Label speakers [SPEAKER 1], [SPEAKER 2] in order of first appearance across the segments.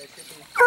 [SPEAKER 1] they could be.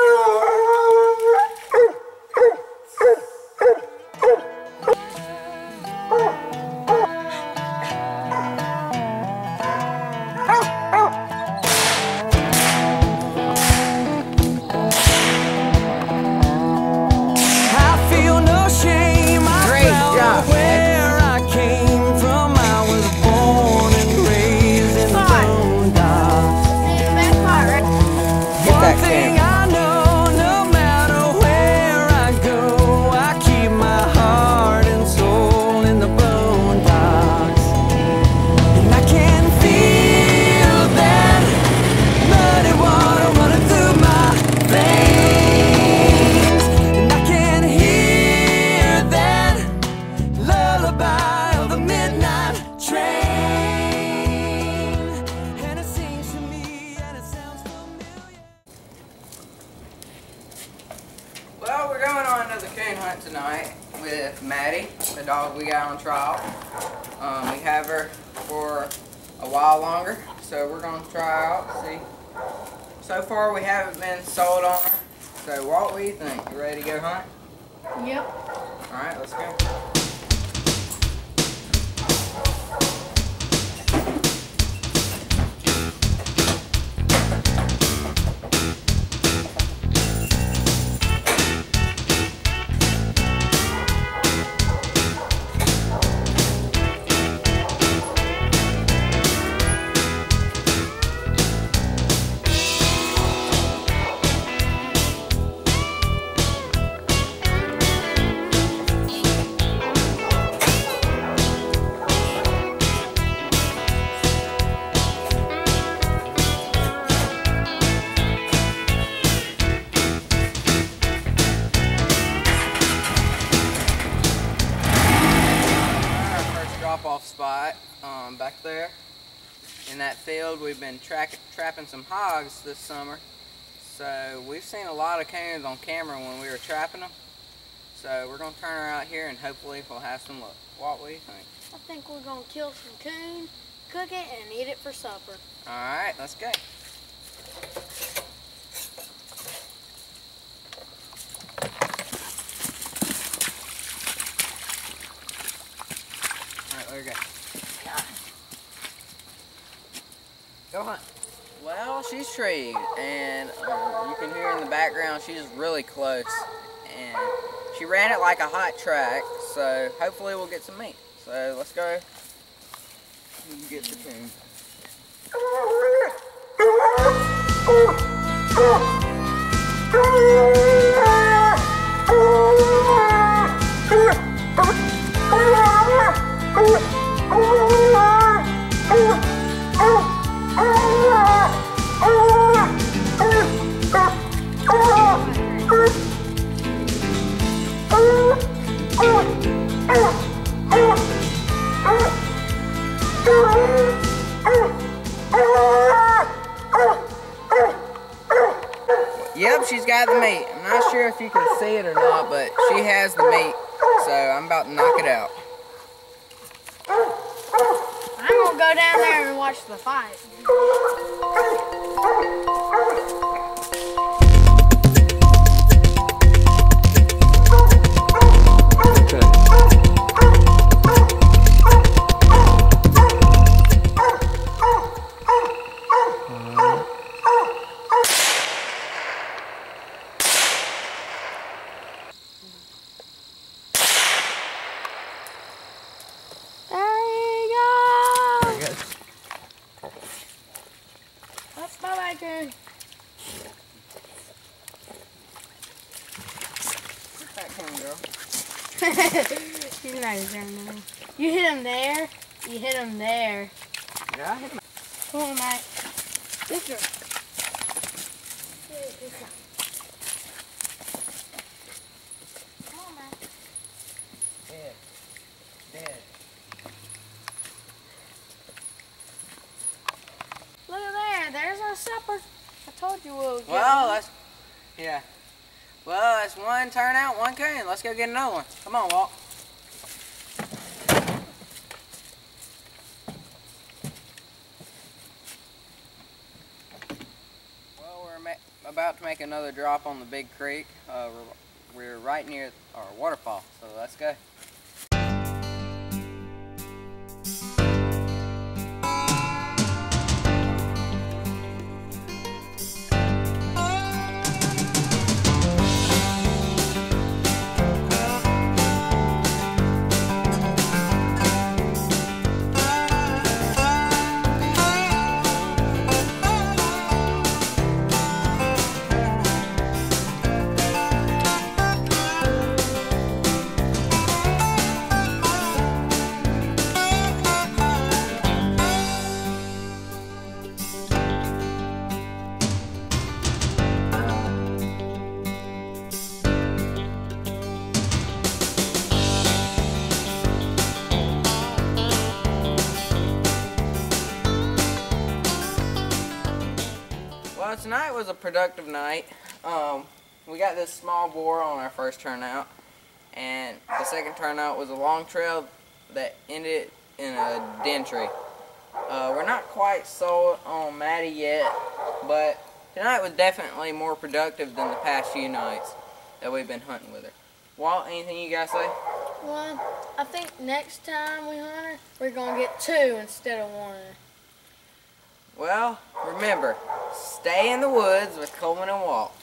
[SPEAKER 1] Well, we're going on another coon hunt tonight with Maddie, the dog we got on trial. Um, we have her for a while longer, so we're going to try out, see. So far, we haven't been sold on her. So, Walt, what do you think? You ready to go hunt?
[SPEAKER 2] Yep.
[SPEAKER 1] All right, let's go. Drop-off spot um, back there in that field. We've been track trapping some hogs this summer, so we've seen a lot of coons on camera when we were trapping them. So we're gonna turn her out here and hopefully we'll have some luck. What do you think?
[SPEAKER 2] I think we're gonna kill some coon, cook it, and eat it for supper.
[SPEAKER 1] All right, let's go. All right, let her go. Go hunt. Well, she's treed, and um, you can hear in the background she's really close, and she ran it like a hot track. So hopefully we'll get some meat. So let's go and get the coon. Yep, she's got the meat. I'm not sure if you can see it or not, but she has the meat. So I'm about to knock it out.
[SPEAKER 2] I'm gonna go down there and watch the fight. Bacon.
[SPEAKER 1] That girl.
[SPEAKER 2] He's not even. You hit him there. You hit him there.
[SPEAKER 1] Yeah, I hit him.
[SPEAKER 2] Come on, Mike. This one. Come on, Mike.
[SPEAKER 1] Dead. Dead.
[SPEAKER 2] Look at there. There's our supper. I told you we would get
[SPEAKER 1] Well, that's yeah. Well, that's one turnout, one coon. Let's go get another one. Come on, Walt. Well, we're about to make another drop on the big creek. Uh, we're, we're right near our waterfall, so let's go. Tonight was a productive night. Um, we got this small boar on our first turnout, and the second turnout was a long trail that ended in a den tree. Uh, we're not quite sold on Maddie yet, but tonight was definitely more productive than the past few nights that we've been hunting with her. Walt, anything you guys say?
[SPEAKER 2] Well, I think next time we hunt her, we're gonna get two instead of one.
[SPEAKER 1] Well, remember, stay in the woods with Coleman and Walt.